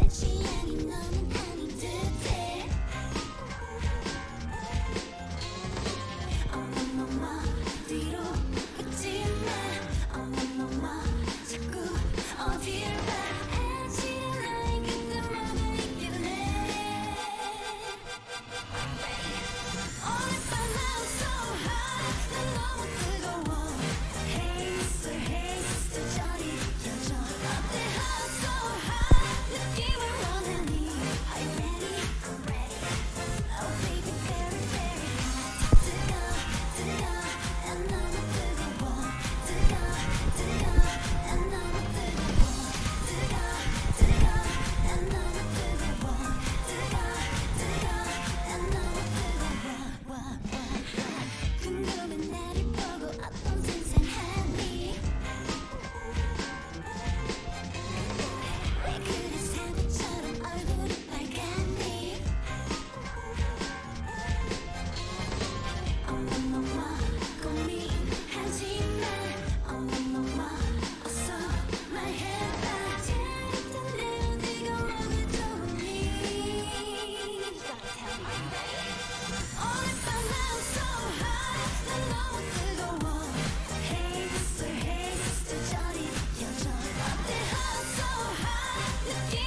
energy. Yeah.